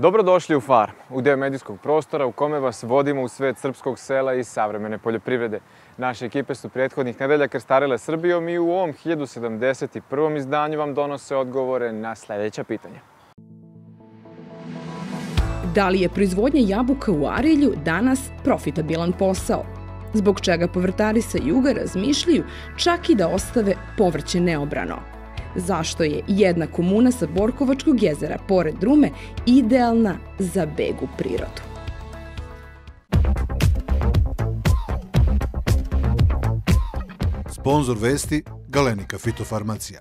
Dobrodošli u Farm, u deo medijskog prostora u kome vas vodimo u svet srpskog sela i savremene poljoprivrede. Naše ekipe su prethodnih nedelja krstarile Srbijom i u ovom 1071. izdanju vam donose odgovore na sledeća pitanja. Da li je proizvodnja jabuka u Arilju danas profitabilan posao? Zbog čega povrtari sa juga razmišljaju čak i da ostave povrće neobrano? Zašto je jedna komuna sa Borkovačkog jezera pored Drume idealna za begu prirodu? Sponzor vesti Galenika Fitofarmacija.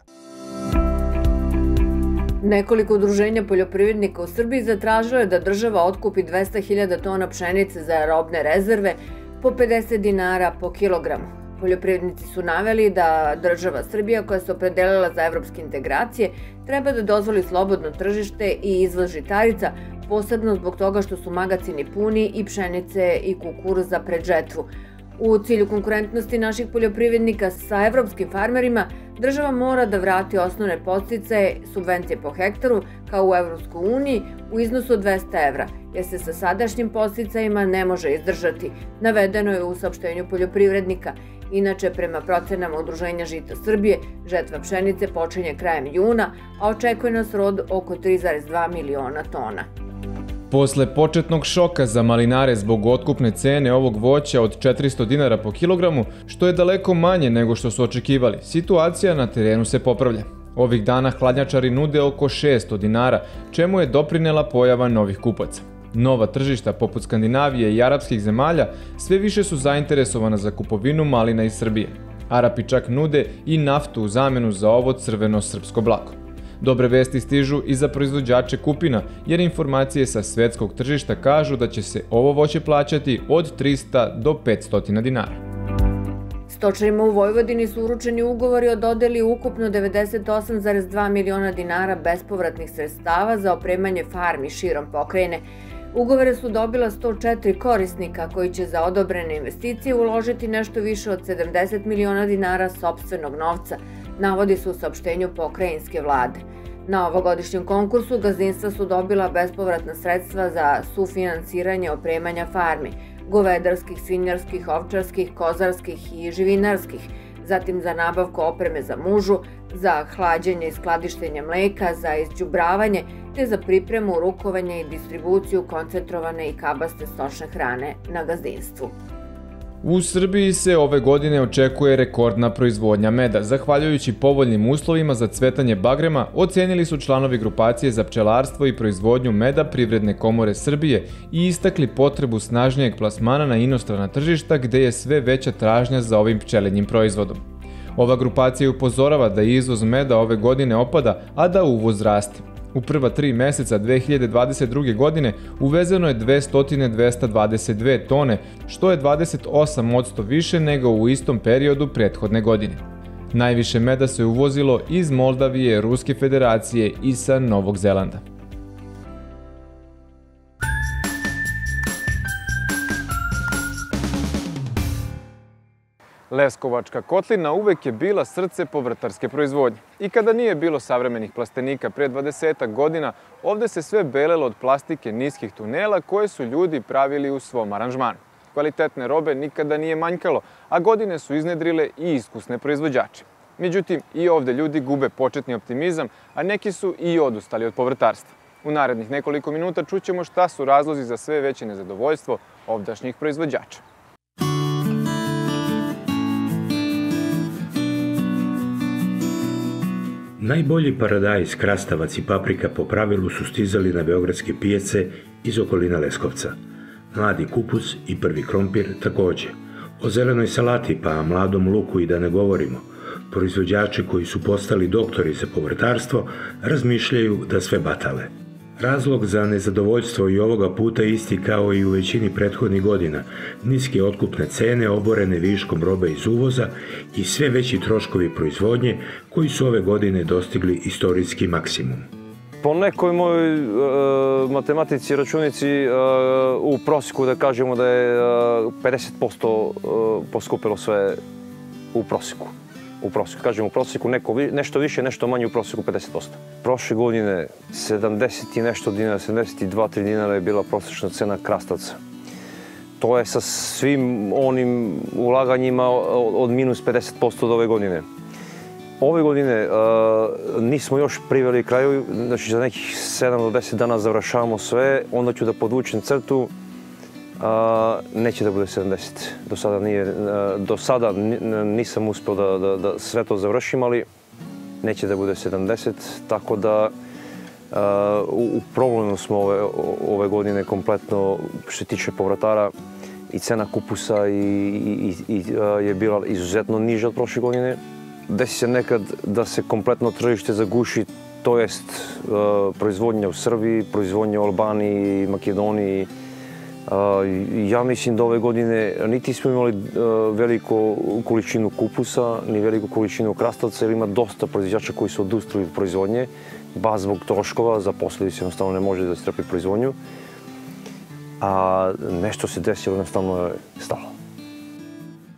Nekoliko udruženja poljoprivrednika u Srbiji zatražilo je da država otkupi 200.000 tona pšenice za robne rezerve po 50 dinara po kilogramu. Poljoprivrednici su naveli da država Srbija koja se opredelila za evropske integracije treba da dozvoli slobodno tržište i izvoz žitarica, posebno zbog toga što su magacini puni i pšenice i kukuruza pred žetvu. U cilju konkurentnosti naših poljoprivrednika sa evropskim farmerima, država mora da vrati osnovne postice subvencije po hektaru, kao u Evropskoj uniji, u iznosu od 200 evra, jer se sa sadašnjim posticajima ne može izdržati, navedeno je u saopštenju poljoprivrednika. Inače, prema procenama Udruženja Žita Srbije, žetva pšenice počinje krajem juna, a očekuje nas rod oko 3,2 miliona tona. Posle početnog šoka za malinare zbog otkupne cene ovog voća od 400 dinara po kilogramu, što je daleko manje nego što su očekivali, situacija na terenu se popravlja. Ovih dana hladnjačari nude oko 600 dinara, čemu je doprinela pojava novih kupaca. Nova tržišta poput Skandinavije i arapskih zemalja sve više su zainteresovana za kupovinu malina iz Srbije. Arapi čak nude i naftu u zamenu za ovo crveno srpsko blago. Dobre vesti stižu i za proizvođače kupina, jer informacije sa svetskog tržišta kažu da će se ovo voće plaćati od 300 do 500 dinara. Stočarima u Vojvodini su uručeni ugovori o dodeli ukupno 98,2 miliona dinara bespovratnih sredstava za opremanje farmi širom pokrajine. Ugovore su dobila 104 korisnika koji će za odobrene investicije uložiti nešto više od 70 miliona dinara sobstvenog novca, navodi se u saopštenju pokrajinske vlade. Na ovogodišnjem konkursu gazdinstva su dobila bespovratna sredstva za sufinansiranje opremanja farmi, govedarskih, svinjarskih, ovčarskih, kozarskih i živinarskih, zatim za nabavku opreme za mužu, za hlađenje i skladištenje mleka, za izđubravanje, te za pripremu, rukovanje i distribuciju koncentrovane i kabaste stočne hrane na gazdinstvu. U Srbiji se ove godine očekuje rekordna proizvodnja meda. Zahvaljujući povoljnim uslovima za cvetanje bagrema, ocenili su članovi grupacije za pčelarstvo i proizvodnju meda Privredne komore Srbije i istakli potrebu snažnijeg plasmana na inostrana tržišta gde je sve veća tražnja za ovim pčelenjim proizvodom. Ova grupacija upozorava da izvoz meda ove godine opada, a da uvoz raste. U prva tri meseca 2022. godine uvezeno je 200-222 tone, što je 28% više nego u istom periodu prethodne godine. Najviše meda se uvozilo iz Moldavije, Ruske federacije i sa Novog Zelanda. Leskovačka kotlina uvek je bila srce povrtarske proizvodnje. I kada nije bilo savremenih plastenika pre 20 godina, ovde se sve belelo od plastike niskih tunela koje su ljudi pravili u svom aranžmanu. Kvalitetne robe nikada nije manjkalo, a godine su iznedrile i iskusne proizvođače. Međutim, i ovde ljudi gube početni optimizam, a neki su i odustali od povrtarstva. U narednih nekoliko minuta čućemo šta su razlozi za sve veće nezadovoljstvo ovdašnjih proizvođača. Najbolji paradajz, krastavac i paprika po pravilu su stizali na beogradske pijace iz okolina Leskovca. Mladi kupus i prvi krompir takođe. O zelenoj salati pa mladom luku i da ne govorimo. Proizvođači koji su postali doktori za povrtarstvo razmišljaju da sve batale – Razlog za nezadovoljstvo i ovoga puta isti kao i u većini prethodnih godina, niske otkupne cene oborene viškom robe iz uvoza i sve veći troškovi proizvodnje koji su ove godine dostigli istorijski maksimum. Po nekoj mojoj e, matematici i računici e, u prosjeku da kažemo da je e, 50% e, poskupilo sve u prosjeku. U prosjeku. Kažem u prosjeku neko, nešto više, nešto manje u prosjeku 50%. Prošle godine 70 i nešto dinara, 72-3 dinara je bila prosječna cena krastavca. To je sa svim onim ulaganjima od minus 50% od ove godine. Ove godine uh, nismo još priveli kraju, znači za nekih 7 do 10 dana završavamo sve, onda ću da podvučem crtu, uh, neće da bude 70. Do sada, nije, do sada nisam uspeo da, da, da sve to završim, ali neće da bude 70, tako da uh, u, u problemu smo ove, ove godine kompletno što se tiče povratara i cena kupusa i, i, i, uh, je bila izuzetno niža od prošle godine desi se nekad da se kompletno tržište zaguši, to jest proizvodnja u Srbiji, proizvodnja u Albaniji, Makedoniji. Ja mislim da ove godine niti smo imali uh, veliku količinu kupusa, ni veliku količinu krastavca, jer ima dosta proizvođača koji su odustali od proizvodnje, ba zbog troškova, zaposlili se jednostavno ne može da strpi proizvodnju. A nešto se desilo, jednostavno je stalo.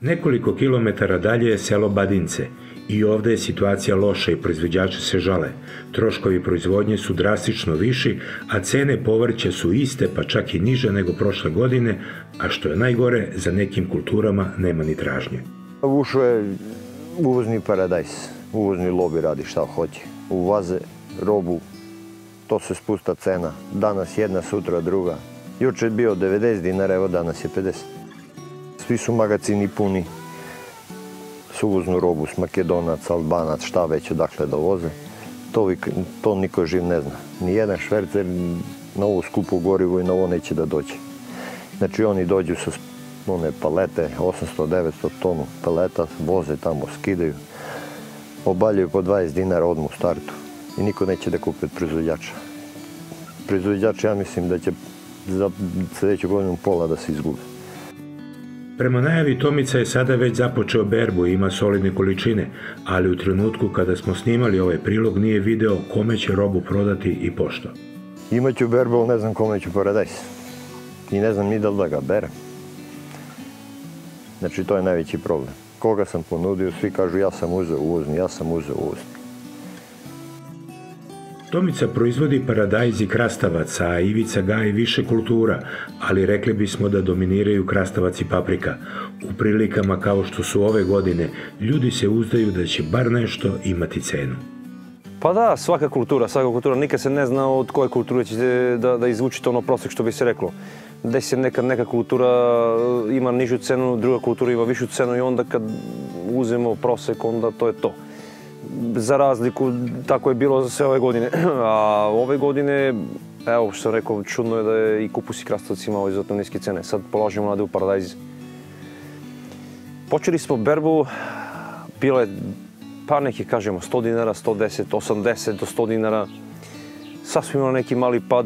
Nekoliko kilometara dalje je selo Badince – I ovde je situacija loša i proizvođači se žale. Troškovi proizvodnje su drastično viši, a cene povrća su iste pa čak i niže nego prošle godine, a što je najgore, za nekim kulturama nema ni tražnje. Ušao je uvozni paradajs, uvozni lobi radi šta hoće. Uvaze robu, to se spusta cena. Danas jedna, sutra druga. Juče je bio 90 dinara, evo danas je 50. Svi su magacini puni, uvoznu robu s Makedonac, Albanac, šta već odakle dovoze. To, to niko živ ne zna. Nijedan švercer na ovu skupu gorivu i na ovo neće da dođe. Znači oni dođu sa one palete, 800-900 tonu paleta, voze tamo, skidaju, obaljaju po 20 dinara odmah u startu i niko neće da kupe od proizvođača. Proizvođač ja mislim da će za sledeću godinu pola da se izgube. Prema najavi Tomica je sada već započeo berbu i ima solidne količine, ali u trenutku kada smo snimali ovaj prilog nije video kome će robu prodati i pošto. Imaću berbu, ali ne znam kome ću paradajs. I ne znam ni da li da ga berem. Znači, to je najveći problem. Koga sam ponudio, svi kažu ja sam uzeo uvozni, ja sam uzeo uvozni. Tomica proizvodi paradajz i krastavac, a Ivica gaji više kultura, ali rekli bismo da dominiraju krastavac i paprika. U prilikama kao što su ove godine, ljudi se uzdaju da će bar nešto imati cenu. Pa da, svaka kultura, svaka kultura, nikad se ne zna od koje kulture će da, da izvučite ono prosek što bi se reklo. Gde se nekad neka kultura ima nižu cenu, druga kultura ima višu cenu i onda kad uzemo prosek, onda to je to za razliku, tako je bilo sve ove godine. A ove godine, evo što sam rekao, čudno je da je i kupus i krastavac imao izuzetno niske cene. Sad polažemo nade u paradajz. Počeli smo berbu, bilo je pa neki, kažemo, 100 dinara, 110, 80 do 100 dinara. Sad smo imali neki mali pad.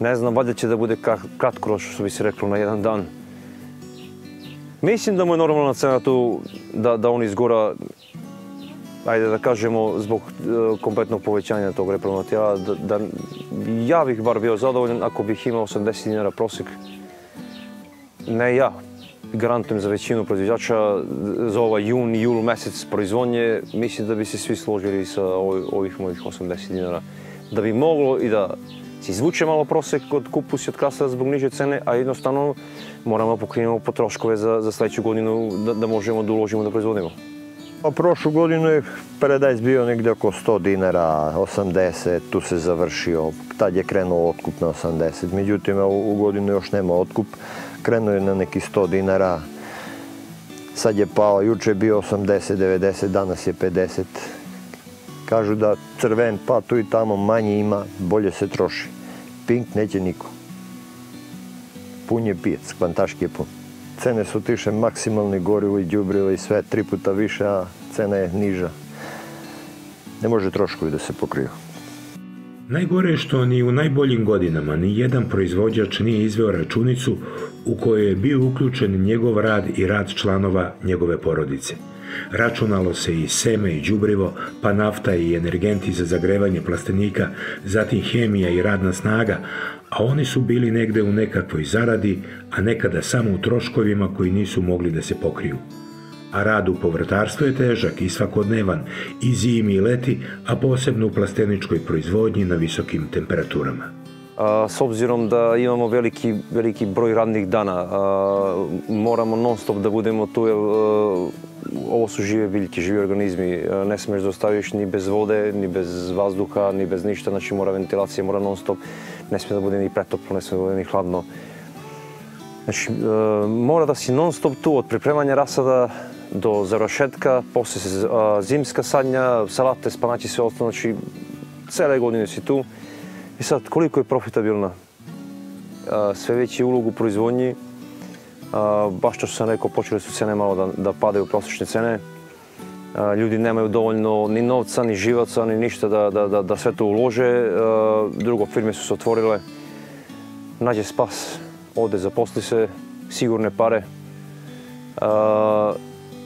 Ne znam, valjda će da bude kratkoročno, što bi se reklo, na jedan dan. Mislim da mu je normalna cena tu da, da on izgora ajde da kažemo, zbog e, kompletnog povećanja tog repromaterijala, da, da ja bih bar bio zadovoljan ako bih imao 80 dinara prosek. Ne ja, garantujem za većinu proizvođača za ovaj jun i jul mesec proizvodnje, mislim da bi se svi složili sa ovih mojih 80 dinara. Da bi moglo i da se izvuče malo prosek od kupus i od krasa zbog niže cene, a jednostavno moramo pokrenemo potroškove za, za sledeću godinu da, da možemo da uložimo da proizvodimo. Pa prošlu godinu je paradajz bio negde oko 100 dinara, 80, tu se završio, tad je krenuo otkup na 80, međutim u godinu još nema otkup, krenuo je na neki 100 dinara, sad je pao, juče je bio 80, 90, danas je 50. Kažu da crven pa tu i tamo manje ima, bolje se troši. Pink neće niko. Pun je pijac, kvantaški je pun cene su tiše maksimalni gorivo i đubrivo i sve tri puta više, a cena je niža. Ne može troškovi da se pokriju. Najgore je što ni u najboljim godinama ni jedan proizvođač nije izveo računicu u kojoj je bio uključen njegov rad i rad članova njegove porodice. Računalo se i seme i đubrivo, pa nafta i energenti za zagrevanje plastenika, zatim hemija i radna snaga, a oni su bili negde u nekakvoj zaradi, a nekada samo u troškovima koji nisu mogli da se pokriju. a rad u povrtarstvu je težak i svakodnevan i zimi i leti, a posebno u plasteničkoj proizvodnji na visokim temperaturama. S obzirom da imamo veliki, veliki broj radnih dana, moramo non stop da budemo tu, ovo su žive biljke, živi organizmi. A, ne smeš da ostaviš ni bez vode, ni bez vazduha, ni bez ništa, znači mora ventilacija, mora non stop, ne smije da bude ni pretoplo, ne smije da bude ni hladno. Znači, a, mora da si non stop tu od pripremanja rasada do završetka, posle se zimska sadnja, salate, spanaći, sve ostalo, znači cele godine si tu. I sad, koliko je profitabilna? Sve veći ulog u proizvodnji, baš što sam rekao, počeli su cene malo da, da padaju prosječne cene. Ljudi nemaju dovoljno ni novca, ni živaca, ni ništa da, da, da, da sve to ulože. Drugo, firme su se otvorile. Nađe spas, ode, zaposli se, sigurne pare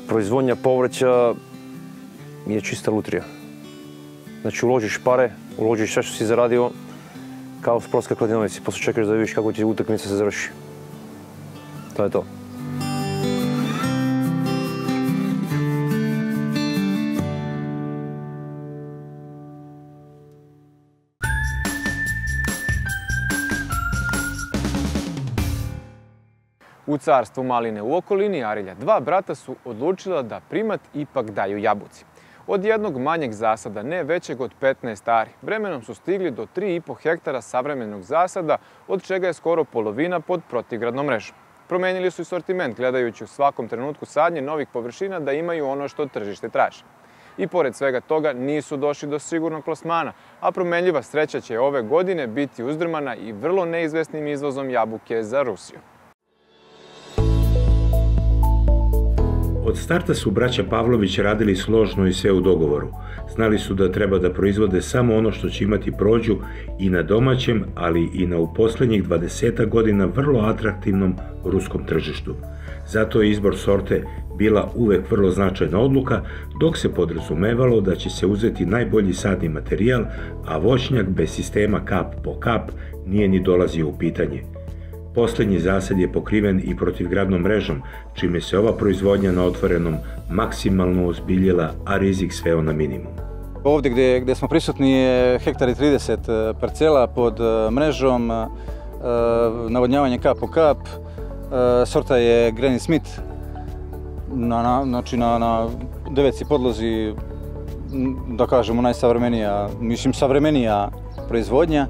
proizvodnja povrća je čista lutrija. Znači uložiš pare, uložiš sve što si zaradio, kao sportska kladionica, posle čekaš da vidiš kako će utakmica se završi. To je to. U carstvu maline u okolini Arilja dva brata su odlučila da primat ipak daju jabuci. Od jednog manjeg zasada, ne većeg od 15 ari, vremenom su stigli do 3,5 hektara savremenog zasada, od čega je skoro polovina pod protigradnom mrežom. Promenili su i sortiment, gledajući u svakom trenutku sadnje novih površina da imaju ono što tržište traži. I pored svega toga nisu došli do sigurnog plasmana, a promenljiva sreća će ove godine biti uzdrmana i vrlo neizvesnim izvozom jabuke za Rusiju. Od starta su braća Pavlović radili složno i sve u dogovoru. Znali su da treba da proizvode samo ono što će imati prođu i na domaćem, ali i na u poslednjih 20 godina vrlo atraktivnom ruskom tržištu. Zato je izbor sorte bila uvek vrlo značajna odluka, dok se podrazumevalo da će se uzeti najbolji sadni materijal, a voćnjak bez sistema kap po kap nije ni dolazio u pitanje – Последњи засед е покривен и противградном мрежом, чиме се ова производња на отвореном максимално озбиљила, а ризик свео на минимум. Овде каде каде сме присутни е хектари 30 парцела под мрежом, наводњавање кап по кап, сорта е Грени Смит, на, на, значи на, на девет подлози, да кажемо, најсавременија, мислим, савременија производња.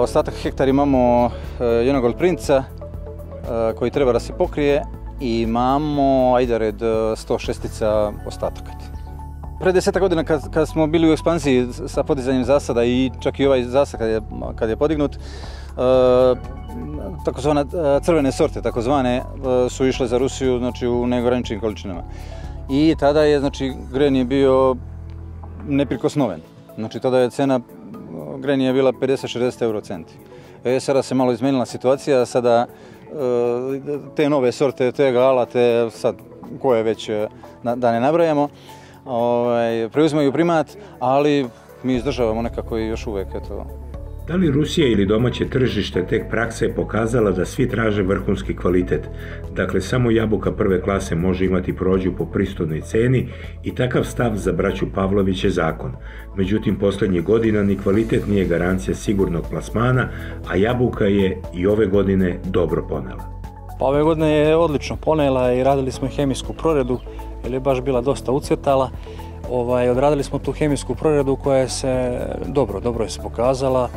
Остаток хектари имамо uh, Jonagold Princa uh, koji treba da se pokrije i imamo Ajdared 106 ostataka. Pre deseta godina kad, kad smo bili u ekspanziji sa podizanjem zasada i čak i ovaj zasad kad je, kad je podignut, takozvane crvene sorte, takozvane, su išle za Rusiju znači, u neograničenim količinama. I tada je, znači, gren je bio neprikosnoven. Znači, tada je cena grenija bila 50-60 euro centi. E, sada se malo izmenila situacija, sada e, te nove sorte, te gala, te sad koje već e, da ne nabrajamo, ovaj, preuzimaju primat, ali mi izdržavamo nekako i još uvek, eto, Da li Rusija ili domaće tržište tek praksa je pokazala da svi traže vrhunski kvalitet, dakle samo jabuka prve klase može imati prođu po pristojnoj ceni i takav stav za braću Pavlović je zakon. Međutim, poslednjih godina ni kvalitet nije garancija sigurnog plasmana, a jabuka je i ove godine dobro ponela. Pa ove godine je odlično ponela i radili smo hemijsku proredu, jer je baš bila dosta ucvetala. Ovaj, odradili smo tu hemijsku proredu koja se dobro, dobro je se pokazala.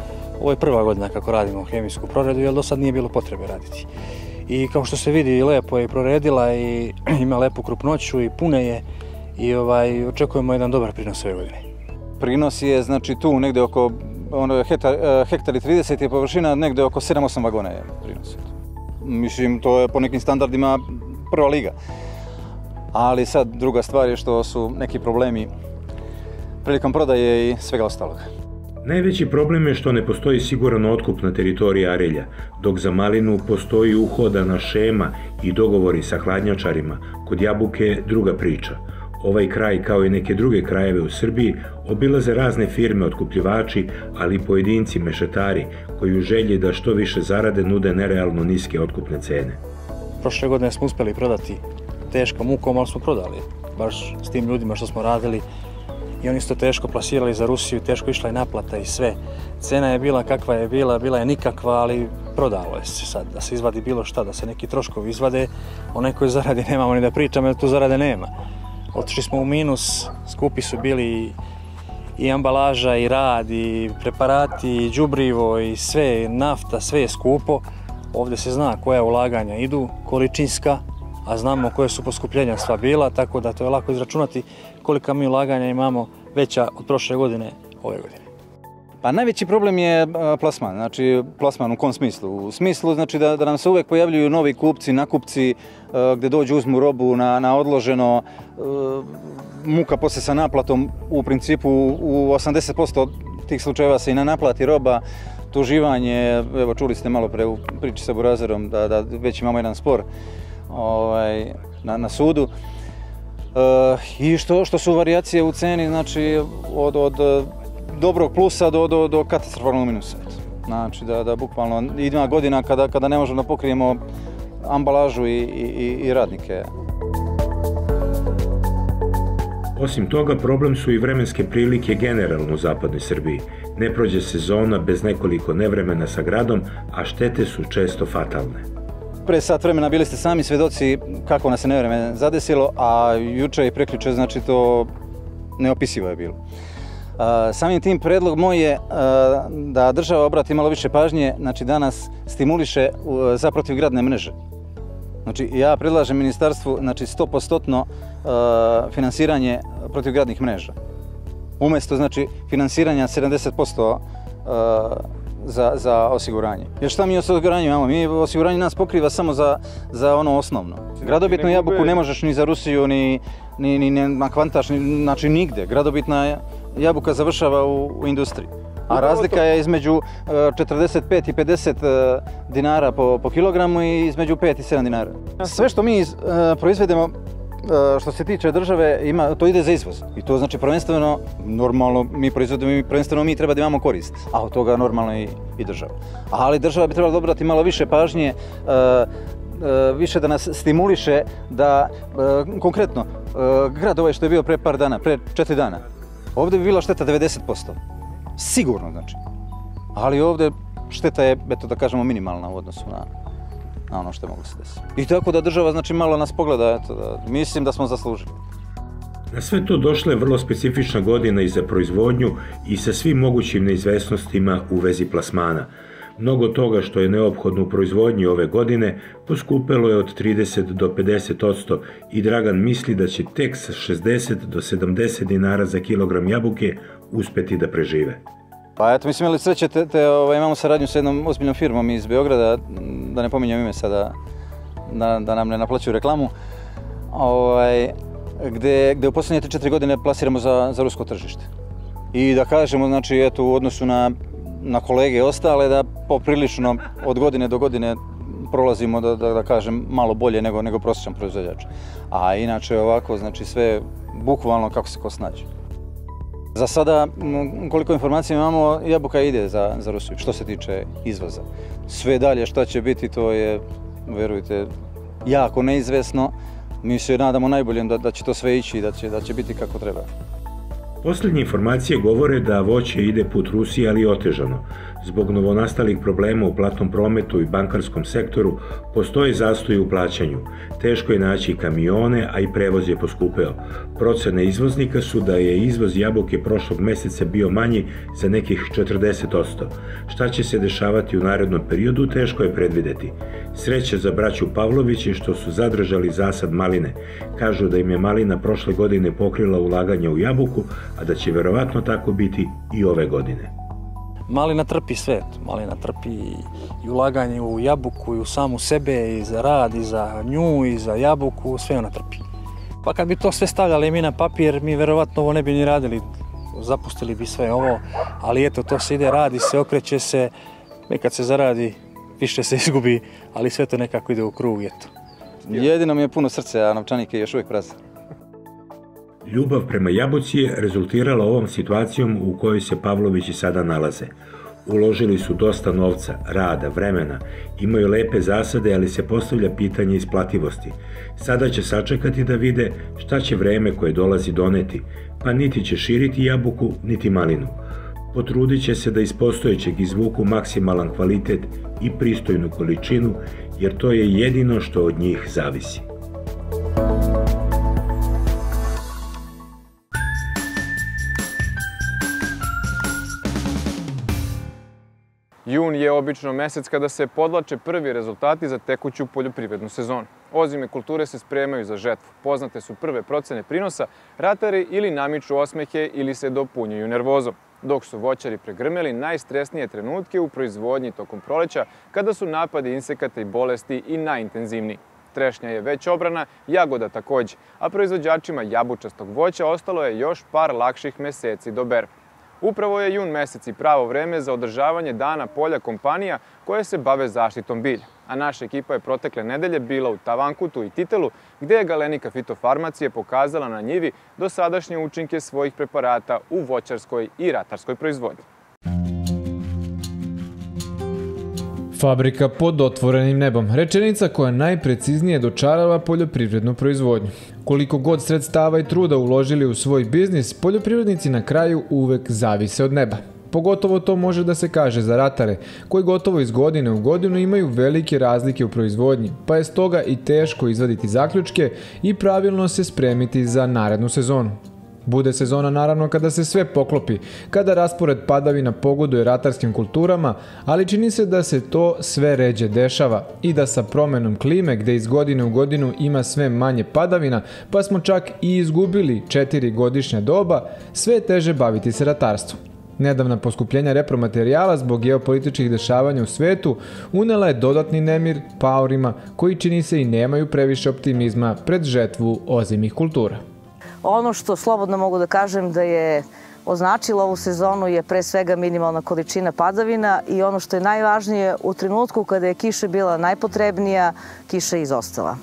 Ovo je prva godina kako radimo hemijsku proredu, jer do sad nije bilo potrebe raditi. I kao što se vidi, lepo je proredila i ima lepu krupnoću i pune je i ovaj, očekujemo jedan dobar prinos ove godine. Prinos je znači tu negde oko ono, hektar, e, hektari 30 je površina, negde oko 7-8 vagona je prinos. Mislim, to je po nekim standardima prva liga ali sad druga stvar je što su neki problemi prilikom prodaje i svega ostalog. Najveći problem je što ne postoji siguran otkup na teritoriji Arelja, dok za malinu postoji uhodana šema i dogovori sa hladnjačarima, kod jabuke druga priča. Ovaj kraj, kao i neke druge krajeve u Srbiji, obilaze razne firme otkupljivači, ali i pojedinci mešetari, koji u želji da što više zarade nude nerealno niske otkupne cene. Prošle godine smo uspeli prodati teškom mukom, ali smo prodali. Baš s tim ljudima što smo radili i oni su to teško plasirali za Rusiju, teško išla i naplata i sve. Cena je bila kakva je bila, bila je nikakva, ali prodalo je se sad. Da se izvadi bilo šta, da se neki troškovi izvade, o nekoj zaradi nemamo ni da pričamo, jer tu zarade nema. Otišli smo u minus, skupi su bili i ambalaža, i rad, i preparati, i đubrivo, i sve, nafta, sve je skupo. Ovde se zna koja ulaganja idu, količinska, a znamo koje su poskupljenja sva bila, tako da to je lako izračunati kolika mi ulaganja imamo veća od prošle godine ove godine. Pa najveći problem je plasman, znači plasman u kom smislu? U smislu znači da, da nam se uvek pojavljuju novi kupci, nakupci, gde dođu uzmu robu na, na odloženo, muka posle sa naplatom, u principu u 80% tih slučajeva se i na naplati roba, tuživanje, evo čuli ste malo pre u priči sa Burazerom da, da već imamo jedan spor ovaj, na, na sudu. E, I što, što su varijacije u ceni, znači od, od dobrog plusa do, do, do katastrofalnog minusa. Znači da, da bukvalno ima godina kada, kada ne možemo da pokrijemo ambalažu i, i, i radnike. Osim toga, problem su i vremenske prilike generalno u zapadnoj Srbiji. Ne prođe sezona bez nekoliko nevremena sa gradom, a štete su često fatalne. Pre sat vremena bili ste sami svedoci kako nas se nevreme zadesilo, a juče i preključe, znači to neopisivo je bilo. Samim tim predlog moj je da država obrati malo više pažnje, znači da nas stimuliše za protivgradne mreže. Znači ja predlažem ministarstvu znači 100% finansiranje protivgradnih mreža. Umesto znači finansiranja 70% za, za osiguranje. Jer šta mi osiguranje imamo? Mi osiguranje nas pokriva samo za, za ono osnovno. Gradobitnu jabuku ne možeš ni za Rusiju, ni, ni, ni na kvantaš, ni, znači nigde. Gradobitna jabuka završava u, u industriji. A razlika je između 45 i 50 dinara po, po kilogramu i između 5 i 7 dinara. Sve što mi proizvedemo što se tiče države, ima, to ide za izvoz. I to znači prvenstveno, normalno, mi proizvodimo i prvenstveno mi treba da imamo korist. A od toga normalno i, i država. Ali država bi trebala dobrati malo više pažnje, više da nas stimuliše da, konkretno, grad ovaj što je bio pre par dana, pre četiri dana, ovde bi bila šteta 90%. Sigurno, znači. Ali ovde šteta je, eto da kažemo, minimalna u odnosu na, na ono što je moglo se desiti. I tako da država znači malo nas pogleda, eto, da, mislim da smo zaslužili. Na sve to došla je vrlo specifična godina i za proizvodnju i sa svim mogućim neizvesnostima u vezi plasmana. Mnogo toga što je neophodno u proizvodnji ove godine poskupelo je od 30 do 50 odsto i Dragan misli da će tek sa 60 do 70 dinara za kilogram jabuke uspeti da prežive. Pa eto, mislim, imali sreće, te, te, ovaj, imamo saradnju sa jednom ozbiljnom firmom iz Beograda, da ne pominjem ime sada, da, da nam ne naplaćuju reklamu, ovaj, gde, gde u poslednje 3-4 godine plasiramo za, za rusko tržište. I da kažemo, znači, eto, u odnosu na, na kolege ostale, da poprilično od godine do godine prolazimo, da, da, da kažem, malo bolje nego, nego prosječan proizvođač. A inače ovako, znači, sve bukvalno kako se ko snađe. Za sada, koliko informacija imamo, jabuka ide za, za Rusiju, što se tiče izvoza. Sve dalje šta će biti, to je, verujte, jako neizvesno. Mi se nadamo najboljem da, da će to sve ići i da će, da će biti kako treba. Poslednje informacije govore da voće ide put Rusije, ali otežano. Zbog novonastalih problema u platnom prometu i bankarskom sektoru postoje zastoji u plaćanju. Teško je naći kamione, a i prevoz je poskupeo. Procene izvoznika su da je izvoz jabuke prošlog meseca bio manji za nekih 40%. Šta će se dešavati u narednom periodu, teško je predvideti. Sreća za braću Pavlović što su zadržali zasad maline. Kažu da im je malina prošle godine pokrila ulaganja u jabuku, a da će verovatno tako biti i ove godine. Malina trpi sve, malina trpi i ulaganje u jabuku i u samu sebe i za rad i za nju i za jabuku, sve ona trpi. Pa kad bi to sve stavljali mi na papir, mi verovatno ovo ne bi ni radili, zapustili bi sve ovo, ali eto, to se ide, radi se, okreće se, nekad se zaradi, više se izgubi, ali sve to nekako ide u krug, eto. Jedino mi je puno srce, a novčanik je još uvijek prazan. Ljubav prema jabuci je rezultirala ovom situacijom u kojoj se Pavlovići sada nalaze. Uložili su dosta novca, rada, vremena, imaju lepe zasade, ali se postavlja pitanje isplativosti. Sada će sačekati da vide šta će vreme koje dolazi doneti, pa niti će širiti jabuku, niti malinu. Potrudit će se da iz postojećeg izvuku maksimalan kvalitet i pristojnu količinu, jer to je jedino što od njih zavisi. Je obično mesec kada se podlače prvi rezultati za tekuću poljoprivrednu sezonu. Ozime kulture se spremaju za žetvu. Poznate su prve procene prinosa, ratari ili namiču osmehe ili se dopunjuju nervozom. Dok su voćari pregrmeli najstresnije trenutke u proizvodnji tokom proleća, kada su napadi insekata i bolesti i najintenzivniji. Trešnja je već obrana, jagoda takođe, a proizvođačima jabučastog voća ostalo je još par lakših meseci do berbe. Upravo je jun mesec i pravo vreme za održavanje dana polja kompanija koje se bave zaštitom bilja. A naša ekipa je protekle nedelje bila u Tavankutu i Titelu, gde je Galenika fitofarmacije pokazala na njivi dosadašnje učinke svojih preparata u voćarskoj i ratarskoj proizvodnji. Fabrika pod otvorenim nebom. Rečenica koja najpreciznije dočarava poljoprivrednu proizvodnju. Koliko god sredstava i truda uložili u svoj biznis, poljoprivrednici na kraju uvek zavise od neba. Pogotovo to može da se kaže za ratare, koji gotovo iz godine u godinu imaju velike razlike u proizvodnji, pa je stoga i teško izvaditi zaključke i pravilno se spremiti za narednu sezonu. Bude sezona naravno kada se sve poklopi, kada raspored padavina pogoduje ratarskim kulturama, ali čini se da se to sve ređe dešava i da sa promenom klime gde iz godine u godinu ima sve manje padavina, pa smo čak i izgubili četiri godišnja doba, sve teže baviti se ratarstvom. Nedavna poskupljenja repromaterijala zbog geopolitičkih dešavanja u svetu unela je dodatni nemir paorima koji čini se i nemaju previše optimizma pred žetvu ozimih kultura. Ono što slobodno mogu da kažem da je označilo ovu sezonu je pre svega minimalna količina padavina i ono što je najvažnije u trenutku kada je kiša bila najpotrebnija, kiša je izostala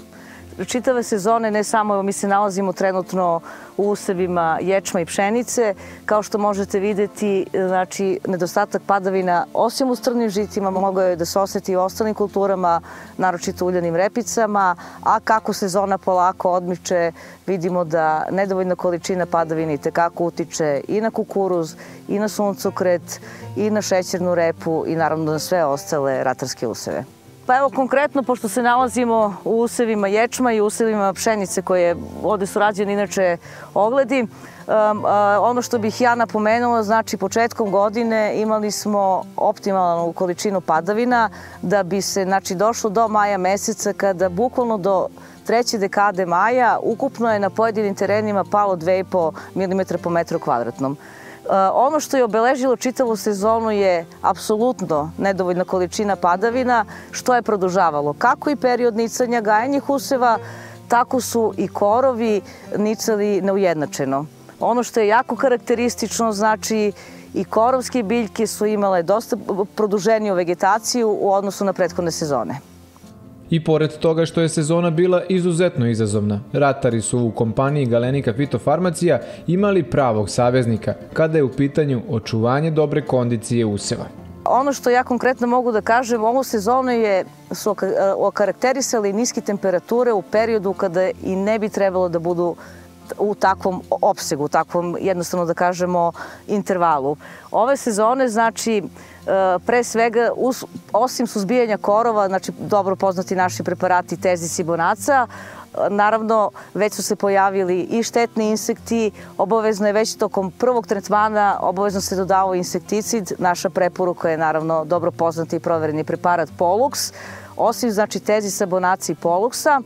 čitave sezone, ne samo, mi se nalazimo trenutno u usevima ječma i pšenice. Kao što možete videti, znači, nedostatak padavina, osim u strnim žitima, mogao je da se oseti i u ostalim kulturama, naročito uljanim repicama, a kako sezona polako odmiče, vidimo da nedovoljna količina padavina i tekako utiče i na kukuruz, i na suncokret, i na šećernu repu i naravno na sve ostale ratarske useve. Pa evo konkretno, pošto se nalazimo u usevima ječma i usevima pšenice koje ovde su rađene inače ogledi, Um, ono što bih ja napomenula, znači početkom godine imali smo optimalnu količinu padavina da bi se znači, došlo do maja meseca kada bukvalno do treće dekade maja ukupno je na pojedinim terenima palo 2,5 mm po metru kvadratnom. Ono što je obeležilo čitavu sezonu je apsolutno nedovoljna količina padavina, što je produžavalo kako i period nicanja gajanjih useva, tako su i korovi nicali neujednačeno. Ono što je jako karakteristično, znači i korovske biljke su imale dosta produženiju vegetaciju u odnosu na prethodne sezone. I pored toga što je sezona bila izuzetno izazovna, ratari su u kompaniji Galenika Fitofarmacija imali pravog saveznika kada je u pitanju očuvanje dobre kondicije useva. Ono što ja konkretno mogu da kažem, ovu sezonu je, su okarakterisali niske temperature u periodu kada i ne bi trebalo da budu u takvom opsegu, u takvom jednostavno da kažemo intervalu. Ove sezone znači e, pre svega osim suzbijanja korova, znači dobro poznati naši preparati tezis i bonaca, Naravno, već su se pojavili i štetni insekti, obavezno je već tokom prvog tretmana, obavezno se dodao insekticid. Naša preporuka je naravno dobro poznati i provereni preparat Polux. Osim znači tezisa, bonaca i Poluxa,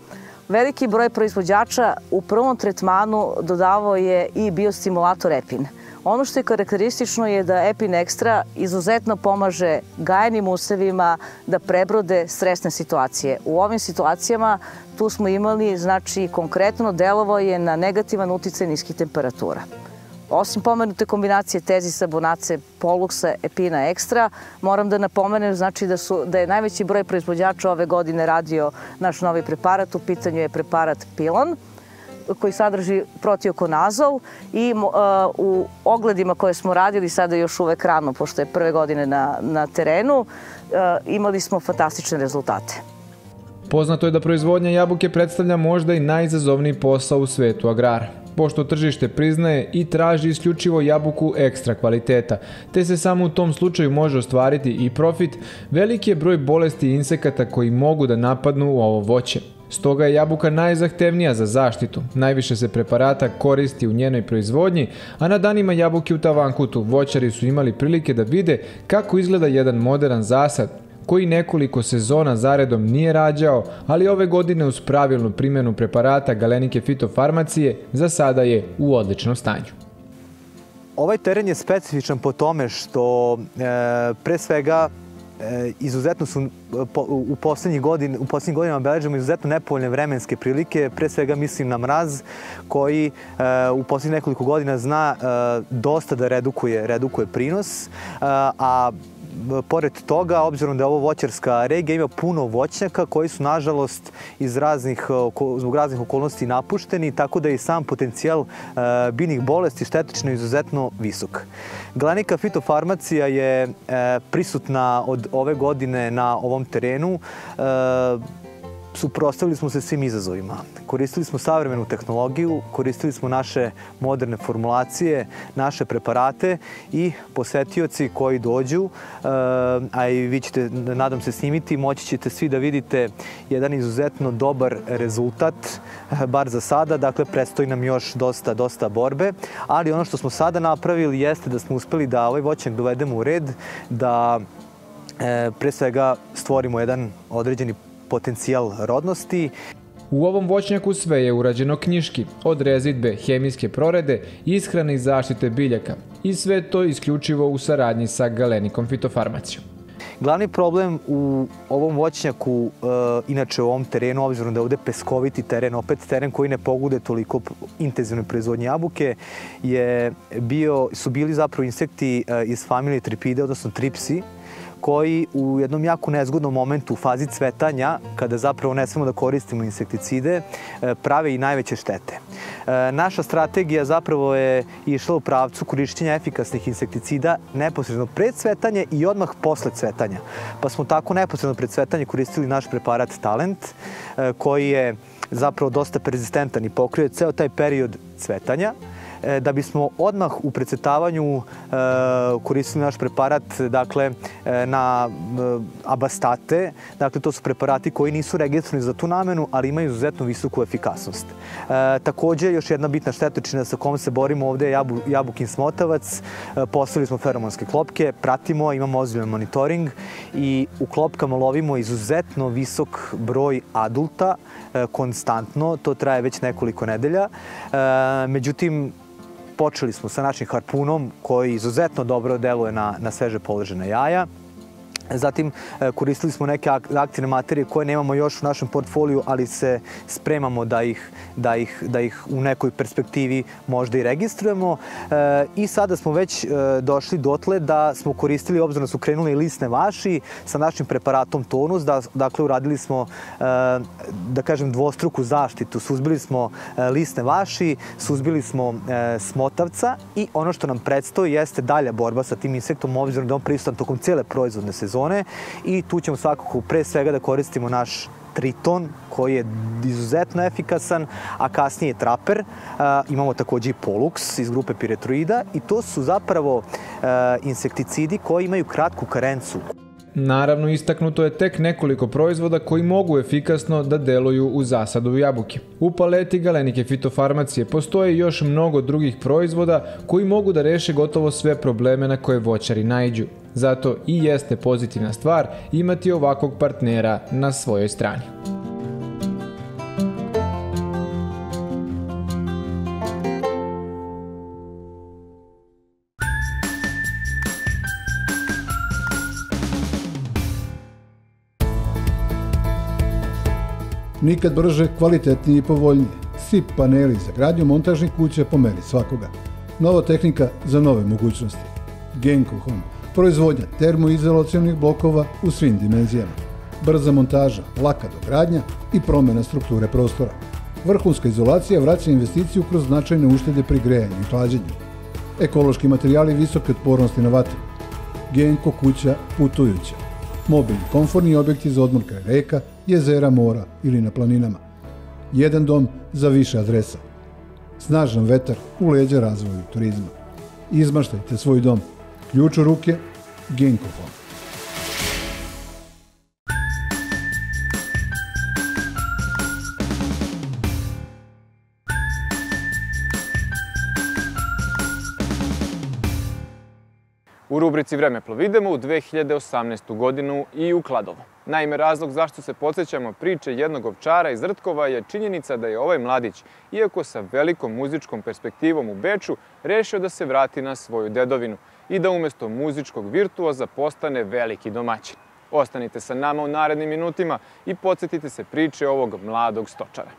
Veliki broj proizvođača u prvom tretmanu dodavao je i biostimulator epin. Ono što je karakteristično je da Epin Extra izuzetno pomaže gajenim usevima da prebrode stresne situacije. U ovim situacijama tu smo imali, znači konkretno delovo je na negativan uticaj niskih temperatura. Osim pomenute kombinacije tezisa, bonace, poluksa, epina ekstra, moram da napomenem znači da, su, da je najveći broj proizvođača ove godine radio naš novi preparat, u pitanju je preparat Pilon koji sadrži protiokonazol i uh, u ogledima koje smo radili sada još uvek rano, pošto je prve godine na, na terenu, uh, imali smo fantastične rezultate. Poznato je da proizvodnja jabuke predstavlja možda i najizazovniji posao u svetu agrara pošto tržište priznaje i traži isključivo jabuku ekstra kvaliteta, te se samo u tom slučaju može ostvariti i profit, veliki je broj bolesti i insekata koji mogu da napadnu u ovo voće. Stoga je jabuka najzahtevnija za zaštitu. Najviše se preparata koristi u njenoj proizvodnji, a na danima jabuke u Tavankutu voćari su imali prilike da vide kako izgleda jedan modern zasad, koji nekoliko sezona zaredom nije rađao, ali ove godine uz pravilnu primjenu preparata galenike fitofarmacije za sada je u odličnom stanju. Ovaj teren je specifičan po tome što e, pre svega izuzetno su po, u poslednjih godin, u poslednjih godinama beležimo izuzetno nepovoljne vremenske prilike, pre svega mislim na mraz koji e, u poslednjih nekoliko godina zna e, dosta da redukuje, redukuje prinos, e, a pored toga, obzirom da je ovo voćarska regija, ima puno voćnjaka koji su, nažalost, iz raznih, zbog raznih okolnosti napušteni, tako da je i sam potencijal e, biljnih bolesti štetično izuzetno visok. Glenika fitofarmacija je e, prisutna od ove godine na ovom terenu e, suprostavili smo se svim izazovima. Koristili smo savremenu tehnologiju, koristili smo naše moderne formulacije, naše preparate i posetioci koji dođu, eh, a i vi ćete, nadam se, snimiti, moći ćete svi da vidite jedan izuzetno dobar rezultat, eh, bar za sada, dakle, predstoji nam još dosta, dosta borbe, ali ono što smo sada napravili jeste da smo uspeli da ovaj voćnjak dovedemo u red, da e, pre svega stvorimo jedan određeni potencijal rodnosti. U ovom voćnjaku sve je urađeno knjiški, od rezidbe, hemijske prorede, ishrane i zaštite biljaka i sve to isključivo u saradnji sa Galenikom fitofarmacijom. Glavni problem u ovom voćnjaku, e, inače u ovom terenu, obzirom da je ovde peskoviti teren, opet teren koji ne pogude toliko intenzivne proizvodnje jabuke, je bio, su bili zapravo insekti e, iz familije tripide, odnosno tripsi, koji u jednom jako nezgodnom momentu u fazi cvetanja, kada zapravo ne smemo da koristimo insekticide, e, prave i najveće štete. E, naša strategija zapravo je išla u pravcu korišćenja efikasnih insekticida neposredno pred cvetanje i odmah posle cvetanja. Pa smo tako neposredno pred cvetanje koristili naš preparat Talent, e, koji je zapravo dosta persistentan i pokrio ceo taj period cvetanja. E, da bismo odmah u precetavanju e, koristili naš preparat dakle, e, na abastate. Dakle, to su preparati koji nisu registrovani za tu namenu, ali imaju izuzetno visoku efikasnost. Takođe, još jedna bitna štetočina sa kom se borimo ovde je jabu, jabukin smotavac. Postavili smo feromonske klopke, pratimo, imamo ozbiljan monitoring i u klopkama lovimo izuzetno visok broj adulta konstantno, to traje već nekoliko nedelja. Međutim, Počeli smo sa našim harpunom koji izuzetno dobro deluje na, na sveže položene jaja. Zatim e, koristili smo neke aktivne materije koje nemamo još u našem portfoliju, ali se spremamo da ih, da ih, da ih u nekoj perspektivi možda i registrujemo. E, I sada smo već e, došli dotle da smo koristili, obzirom da su krenuli lisne vaši sa našim preparatom Tonus, da, dakle uradili smo, da kažem, dvostruku zaštitu. Suzbili smo lisne vaši, suzbili smo smotavca i ono što nam predstoji jeste dalja borba sa tim insektom, obzirom da on prisutan tokom cijele proizvodne sezone sezone i tu ćemo svakako pre svega da koristimo naš Triton koji je izuzetno efikasan, a kasnije Traper. Uh, imamo takođe i Pollux iz grupe Piretroida i to su zapravo uh, insekticidi koji imaju kratku karencu. Naravno, istaknuto je tek nekoliko proizvoda koji mogu efikasno da deluju u zasadu jabuke. U paleti galenike fitofarmacije postoje još mnogo drugih proizvoda koji mogu da reše gotovo sve probleme na koje voćari najđu. Zato i jeste pozitivna stvar imati ovakvog partnera na svojoj strani. Nikad brže, kvalitetnije i povoljnije. SIP paneli za gradnju montažnih kuća po meri svakoga. Nova tehnika za nove mogućnosti. Genko Home. Proizvodnja termoizolacijonih blokova u svim dimenzijama. Brza montaža, laka dogradnja i promena strukture prostora. Vrhunska izolacija vraća investiciju kroz značajne uštede pri grejanju i hlađenju. Ekološki materijali visoke otpornosti na vatru. Genko kuća putujuća. Mobilni komforni objekti za odmor kraj reka, jezera, mora ili na planinama. Jedan dom za više adresa. Snažan vetar u leđa razvoju turizma. Izmaštajte svoj dom. Ključ u ruke, Genko Home. U rubrici Vremeplov idemo u 2018. godinu i u Kladovo. Naime, razlog zašto se podsjećamo priče jednog ovčara iz Rtkova je činjenica da je ovaj mladić, iako sa velikom muzičkom perspektivom u Beču, rešio da se vrati na svoju dedovinu i da umesto muzičkog virtuoza postane veliki domaćin. Ostanite sa nama u narednim minutima i podsjetite se priče ovog mladog stočara.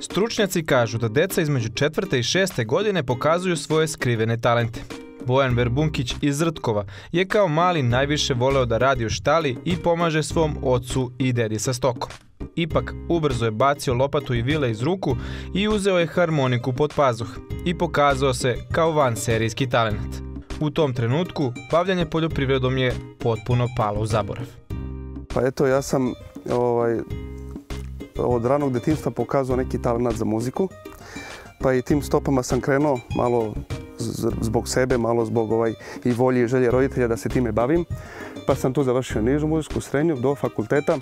Stručnjaci kažu da deca između četvrte i šeste godine pokazuju svoje skrivene talente. Bojan Verbunkić iz Rtkova je kao mali najviše voleo da radi u štali i pomaže svom ocu i dedi sa stokom. Ipak, ubrzo je bacio lopatu i vile iz ruku i uzeo je harmoniku pod pazuh i pokazao se kao van serijski talent. U tom trenutku, bavljanje poljoprivredom je potpuno palo u zaborav. Pa eto, ja sam ovaj, od ranog detinstva pokazao neki talent za muziku, pa i tim stopama sam krenuo malo zbog sebe, malo zbog ovaj, i volje i želje roditelja da se time bavim. Pa sam tu završio nižu muzičku srednju do fakulteta.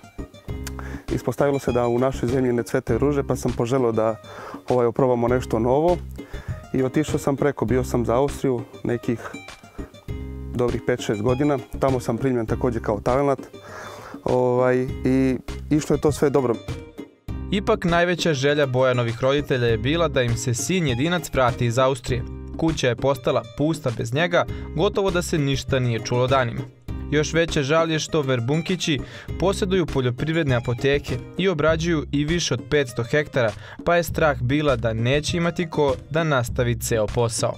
Ispostavilo se da u našoj zemlji ne cvete ruže, pa sam poželio da ovaj, oprobamo nešto novo. I otišao sam preko, bio sam za Austriju nekih dobrih 5-6 godina. Tamo sam primljen također kao talent. Ovaj, I išlo je to sve dobro. Ipak najveća želja Bojanovih roditelja je bila da im se sin jedinac vrati iz Austrije. Kuća je postala pusta bez njega, gotovo da se ništa nije čulo danima. Još veća žal je što Verbunkići posjeduju poljoprivredne apoteke i obrađuju i više od 500 hektara, pa je strah bila da neće imati ko da nastavi ceo posao.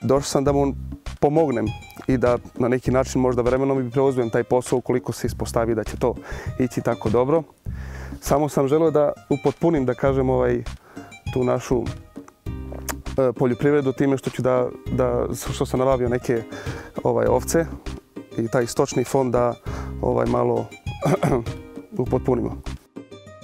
Došao sam da mu pomognem i da na neki način možda vremenom i preuzmem taj posao ukoliko se ispostavi da će to ići tako dobro. Samo sam želeo da upotpunim, da kažem, ovaj, tu našu e, poljoprivredu time što ću da, da što sam nabavio neke ovaj, ovce i taj stočni fond da ovaj, malo upotpunimo.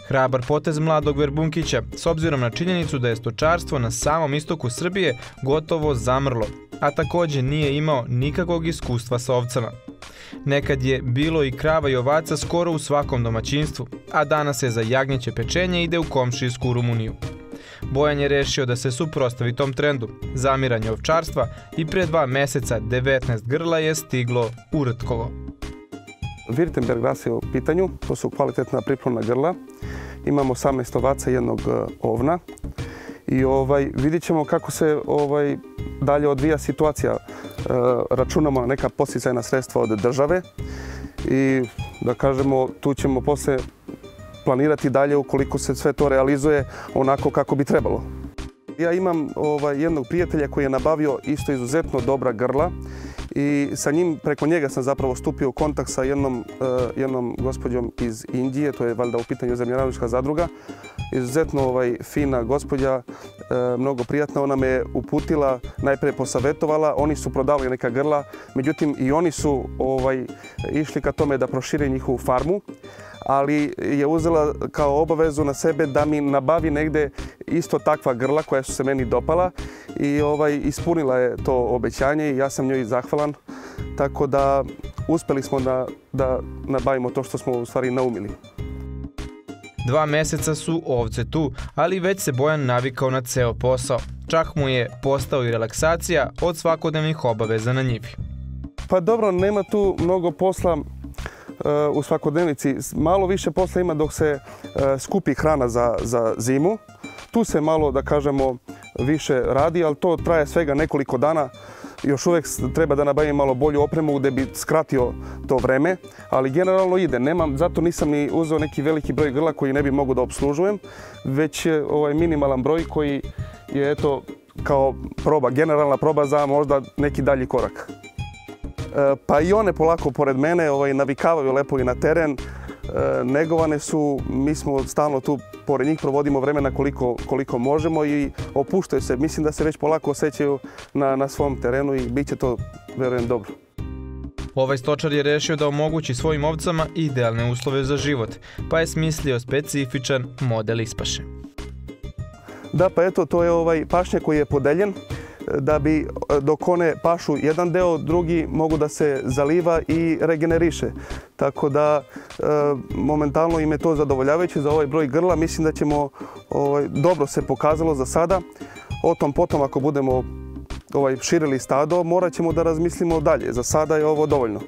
Hrabar potez mladog Verbunkića, s obzirom na činjenicu da je stočarstvo na samom istoku Srbije gotovo zamrlo, a takođe nije imao nikakvog iskustva sa ovcama. Nekad je bilo i krava i ovaca skoro u svakom domaćinstvu, a danas je za jagnjeće pečenje ide u komšijsku Rumuniju. Bojan je rešio da se suprostavi tom trendu, zamiranje ovčarstva i pre dva meseca 19 grla je stiglo u Rtkovo. Wirtenberg rasa je u pitanju, to su kvalitetna priplona grla. Imamo 18 ovaca i jednog e, ovna. I ovaj, vidit ćemo kako se ovaj, dalje odvija situacija. E, računamo na neka posticajna sredstva od države i da kažemo tu ćemo posle planirati dalje ukoliko se sve to realizuje onako kako bi trebalo. Ja imam ovaj, jednog prijatelja koji je nabavio isto izuzetno dobra grla i sa njim, preko njega sam zapravo stupio u kontakt sa jednom, uh, jednom gospođom iz Indije, to je valjda u pitanju zemljoradnička zadruga. Izuzetno ovaj, fina gospođa, uh, mnogo prijatna, ona me uputila, najpre posavetovala, oni su prodali neka grla, međutim i oni su ovaj, išli ka tome da prošire njihovu farmu ali je uzela kao obavezu na sebe da mi nabavi negde isto takva grla koja su se meni dopala i ovaj ispunila je to obećanje i ja sam njoj zahvalan. Tako da uspeli smo da, da nabavimo to što smo u stvari naumili. Dva meseca su ovce tu, ali već se Bojan navikao na ceo posao. Čak mu je postao i relaksacija od svakodnevnih obaveza na njivi. Pa dobro, nema tu mnogo posla u svakodnevnici. Malo više posla ima dok se e, skupi hrana za, za zimu. Tu se malo, da kažemo, više radi, ali to traje svega nekoliko dana. Još uvek treba da nabavim malo bolju opremu gde bi skratio to vreme, ali generalno ide. Nemam, zato nisam ni uzeo neki veliki broj grla koji ne bi mogu da obslužujem, već ovaj minimalan broj koji je eto kao proba, generalna proba za možda neki dalji korak. Pa i one polako pored mene ovaj, navikavaju lepo i na teren. negovane su, mi smo stalno tu pored njih, provodimo vremena koliko, koliko možemo i opuštaju se. Mislim da se već polako osjećaju na, na svom terenu i bit će to, verujem, dobro. Ovaj stočar je rešio da omogući svojim ovcama idealne uslove za život, pa je smislio specifičan model ispaše. Da, pa eto, to je ovaj pašnjak koji je podeljen da bi dok one pašu jedan deo, drugi mogu da se zaliva i regeneriše. Tako da e, momentalno im je to zadovoljavajuće za ovaj broj grla. Mislim da ćemo, ovaj, dobro se pokazalo za sada. O tom potom ako budemo ovaj, širili stado, morat ćemo da razmislimo dalje. Za sada je ovo dovoljno.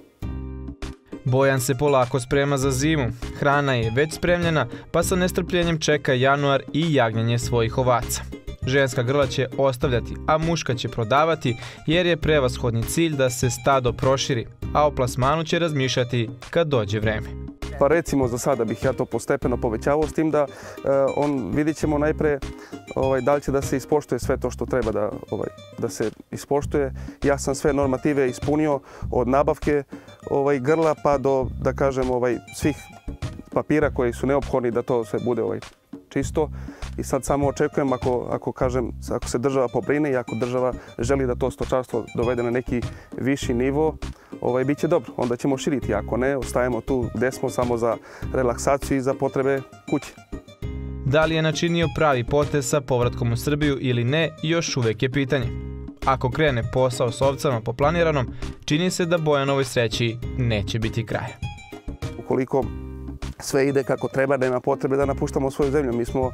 Bojan se polako sprema za zimu. Hrana je već spremljena, pa sa nestrpljenjem čeka januar i jagnjanje svojih ovaca. Ženska grla će ostavljati, a muška će prodavati jer je prevashodni cilj da se stado proširi, a o plasmanu će razmišljati kad dođe vreme. Pa recimo za sada bih ja to postepeno povećavao s tim da uh, on vidit ćemo najpre ovaj, da li će da se ispoštuje sve to što treba da, ovaj, da se ispoštuje. Ja sam sve normative ispunio od nabavke ovaj, grla pa do, da ovaj, svih papira koji su neophodni da to sve bude ovaj, čisto i sad samo očekujem ako, ako kažem, ako se država pobrine i ako država želi da to stočarstvo dovede na neki viši nivo, ovaj, bit će dobro. Onda ćemo širiti. Ako ne, ostajemo tu gde smo samo za relaksaciju i za potrebe kuće. Da li je načinio pravi potez sa povratkom u Srbiju ili ne, još uvek je pitanje. Ako krene posao s ovcama po planiranom, čini se da Bojanovoj sreći neće biti kraja. Ukoliko sve ide kako treba, nema potrebe da napuštamo svoju zemlju. Mi smo,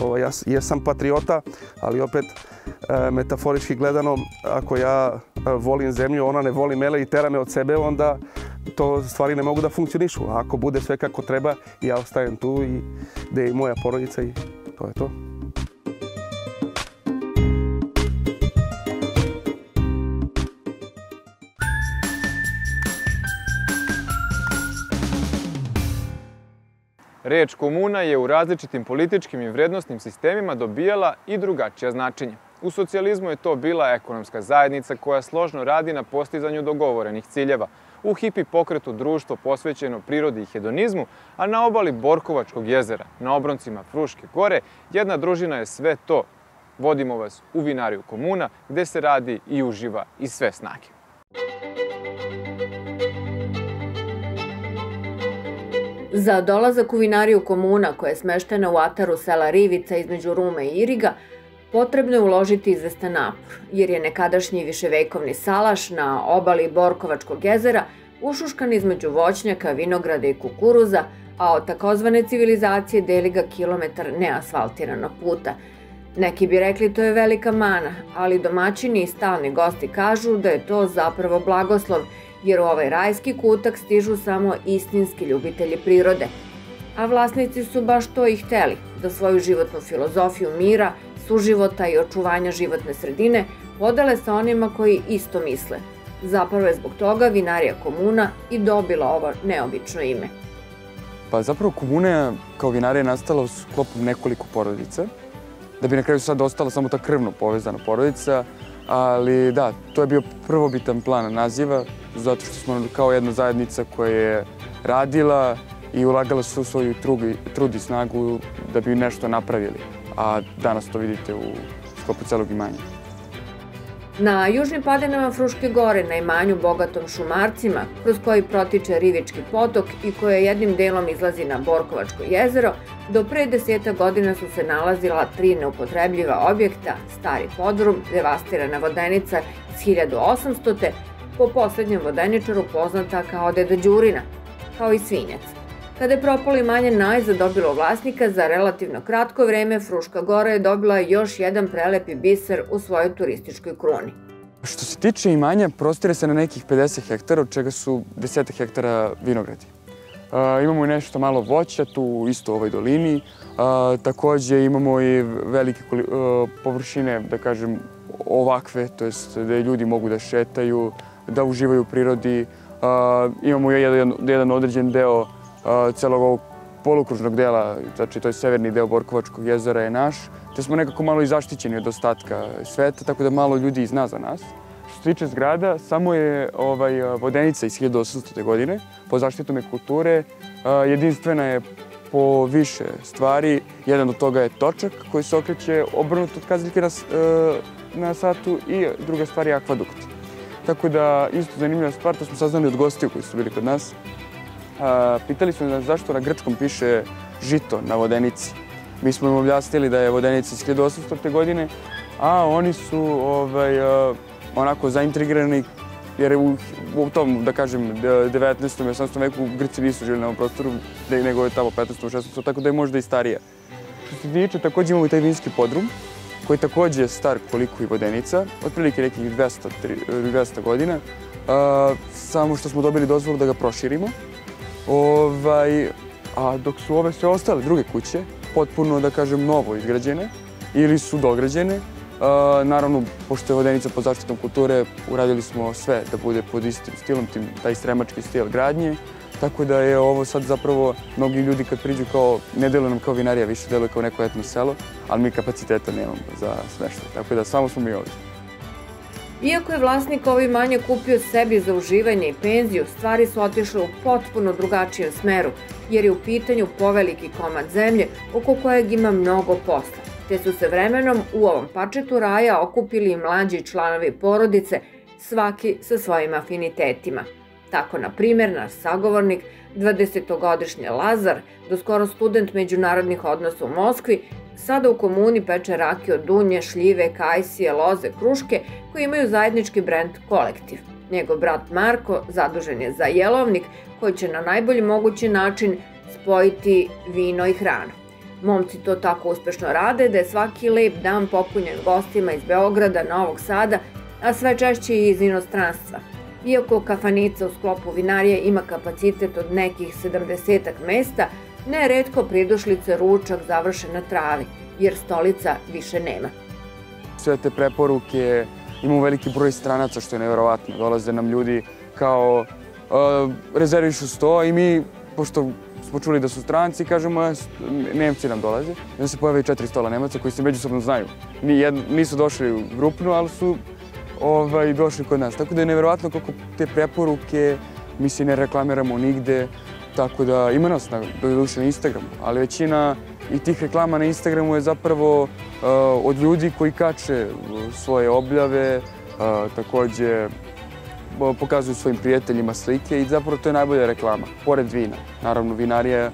ovaj, ja jesam patriota, ali opet e, metaforički gledano, ako ja e, volim zemlju, ona ne voli mele i tera me od sebe, onda to stvari ne mogu da funkcionišu. Ako bude sve kako treba, ja ostajem tu i gde je i moja porodica i to je to. Reč komuna je u različitim političkim i vrednostnim sistemima dobijala i drugačija značenja. U socijalizmu je to bila ekonomska zajednica koja složno radi na postizanju dogovorenih ciljeva. U hipi pokretu društvo posvećeno prirodi i hedonizmu, a na obali Borkovačkog jezera, na obroncima Fruške gore, jedna družina je sve to. Vodimo vas u vinariju komuna, gde se radi i uživa i sve snage. Za dolazak u vinariju komuna koja je smeštena u ataru sela Rivica između Rume i Iriga, potrebno je uložiti izvestan napor, jer je nekadašnji viševekovni salaš na obali Borkovačkog jezera ušuškan između voćnjaka, vinograda i kukuruza, a od takozvane civilizacije deli ga kilometar neasfaltiranog puta. Neki bi rekli to je velika mana, ali domaćini i stalni gosti kažu da je to zapravo blagoslov, jer u ovaj rajski kutak stižu samo istinski ljubitelji prirode. A vlasnici su baš to i hteli, da svoju životnu filozofiju mira, suživota i očuvanja životne sredine podele sa onima koji isto misle. Zapravo je zbog toga vinarija komuna i dobila ovo neobično ime. Pa zapravo komuna kao vinarija nastala u sklopu nekoliko porodica, da bi na kraju sad ostala samo ta krvno povezana porodica, ali da, to je bio prvobitan plan naziva, zato što smo kao jedna zajednica koja je radila i ulagala su svoju trud i snagu da bi nešto napravili. A danas to vidite u sklopu celog imanja. Na južnim padinama Fruške gore, na imanju bogatom šumarcima, kroz koji protiče Rivički potok i koje jednim delom izlazi na Borkovačko jezero, do pre deseta godina su se nalazila tri neupotrebljiva objekta, stari podrum, devastirana vodenica iz 1800 po poslednjem vodeničaru poznata kao Deda Đurina, kao i Svinjac. Kada je propalo imanje najza dobilo vlasnika, za relativno kratko vreme Fruška Gora je dobila još jedan prelepi biser u svojoj turističkoj kruni. Što se tiče imanja, prostire se na nekih 50 hektara, od čega su 10 hektara vinogradi. Imamo i nešto malo voća tu isto u ovoj dolini. Takođe imamo i velike površine, da kažem, ovakve, to jest da ljudi mogu da šetaju, da uživaju u prirodi. Imamo jedan, jedan određen deo celog ovog polukružnog dela, znači to je severni deo Borkovačkog jezera je naš, te smo nekako malo i zaštićeni od ostatka sveta, tako da malo ljudi zna za nas. Što se tiče zgrada, samo je ovaj, vodenica iz 1800. godine po zaštitom kulture. Jedinstvena je po više stvari. Jedan od toga je točak koji se okreće obrnut od kazaljke na, na satu i druga stvar je akvadukt. Tako da, isto zanimljiva stvar, to smo saznali od gostiju koji su bili kod nas. pitali smo nas zašto na grčkom piše žito na vodenici. Mi smo im objasnili da je vodenica iz 1800. godine, a oni su ovaj, onako zaintrigirani jer u, tom, da kažem, 19. i 18. veku Grci nisu živjeli na ovom prostoru, nego je tamo 15. i 16. tako da je možda i starija. Što se tiče, takođe imamo i taj vinski podrum, koji takođe je star koliko i vodenica, otprilike nekih 200, 200 godina, samo što smo dobili dozvolu da ga proširimo. Ovaj, a dok su ove sve ostale druge kuće, potpuno, da kažem, novo izgrađene ili su dograđene, naravno, pošto je vodenica pod zaštitom kulture, uradili smo sve da bude pod istim stilom, tim, taj stremački stil gradnje. Tako da je ovo sad zapravo, mnogi ljudi kad priđu kao, ne deluje nam kao vinarija, više deluje kao neko etno selo, ali mi kapaciteta nemamo za smešta. Tako da samo smo mi ovdje. Iako je vlasnik ovih manje kupio sebi za uživanje i penziju, stvari su otišle u potpuno drugačijem smeru, jer je u pitanju poveliki komad zemlje oko kojeg ima mnogo posla te su se vremenom u ovom pačetu raja okupili mlađi članovi porodice, svaki sa svojim afinitetima. Tako, na primjer, naš sagovornik, 20-godišnji Lazar, doskoro student međunarodnih odnosa u Moskvi, sada u komuni peče rakije od dunje, šljive, kajsije, loze, kruške, koji imaju zajednički brend Kolektiv. Njegov brat Marko zadužen je za jelovnik, koji će na najbolji mogući način spojiti vino i hranu. Momci to tako uspešno rade da je svaki lep dan popunjen gostima iz Beograda, Novog Sada, a sve češće i iz inostranstva. Iako kafanica u sklopu vinarije ima kapacitet od nekih 70 mesta, neredko pridošlice ručak završe na travi, jer stolica više nema. Sve te preporuke, imamo veliki broj stranaca, što je nevjerovatno. Dolaze nam ljudi kao uh, rezervišu sto i mi, pošto smo čuli da su stranci, kažemo, Nemci nam dolaze. Onda se pojave četiri stola Nemaca koji se međusobno znaju. Nisu došli u grupnu, ali su ovaj, došli kod nas. Tako da je nevjerovatno koliko te preporuke mi se ne reklamiramo nigde. Tako da ima nas na, na Instagramu, ali većina i tih reklama na Instagramu je zapravo uh, od ljudi koji kače svoje objave, uh, takođe pokazuju svojim prijateljima slike i zapravo to je najbolja reklama, pored vina. Naravno, vinarija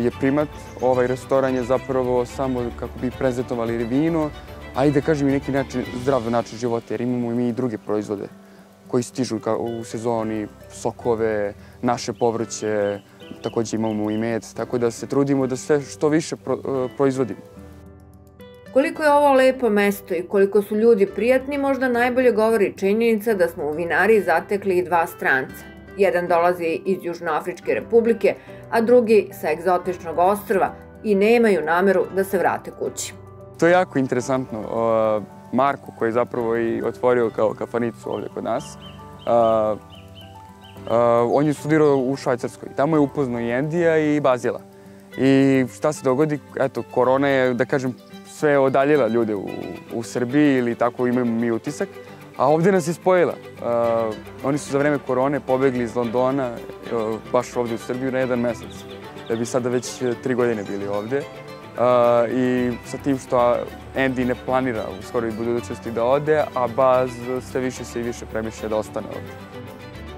je primat, ovaj restoran je zapravo samo kako bi prezentovali vino, a i da kažem i neki način, zdrav način života, jer imamo i mi i druge proizvode koji stižu u sezoni, sokove, naše povrće, takođe imamo i med, tako da se trudimo da sve što više proizvodimo. Koliko je ovo lepo mesto i koliko su ljudi prijatni, možda najbolje govori činjenica da smo u vinari zatekli i dva stranca. Jedan dolazi iz Južnoafričke republike, a drugi sa egzotičnog ostrva i nemaju nameru da se vrate kući. To je jako interesantno. Marko, koji je zapravo i otvorio kao kafanicu ovdje kod nas, on je studirao u Švajcarskoj. Tamo je upoznao i Endija i Bazila. I šta se dogodi? Eto, korona je, da kažem, sve odaljila ljude u, u Srbiji ili tako imamo mi utisak. A ovde nas je spojila. Uh, oni su za vreme korone pobegli iz Londona, uh, baš ovde u Srbiju na jedan mesec. Da bi sada već tri godine bili ovde. I sa tim što Andy ne planira u skoroj budućnosti da ode, a Baz sve više se i više premišlja da ostane ovde.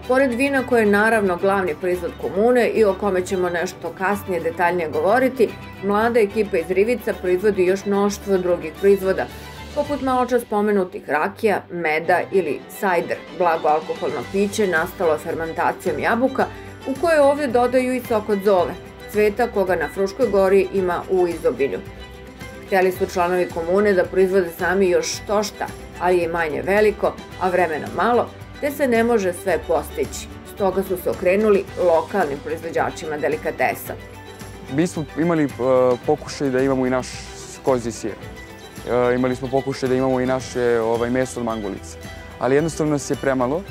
Pored vina koje je naravno glavni proizvod komune i o kome ćemo nešto kasnije detaljnije govoriti, mlada ekipa iz Rivica proizvodi još mnoštvo drugih proizvoda, poput maloča spomenutih rakija, meda ili sajder, blago alkoholno piće nastalo fermentacijom jabuka, u koje ovde dodaju i sok od zove, cveta koga na Fruškoj gori ima u izobilju. Hteli su članovi komune da proizvode sami još to šta, ali je manje veliko, a vremena malo, te se ne može sve postići. Stoga su se okrenuli lokalnim proizvođačima delikatesa. Mi smo imali uh, pokušaj da imamo i naš kozi sir. Uh, imali smo pokušaj da imamo i naše ovaj, meso od mangulice. Ali jednostavno nas je premalo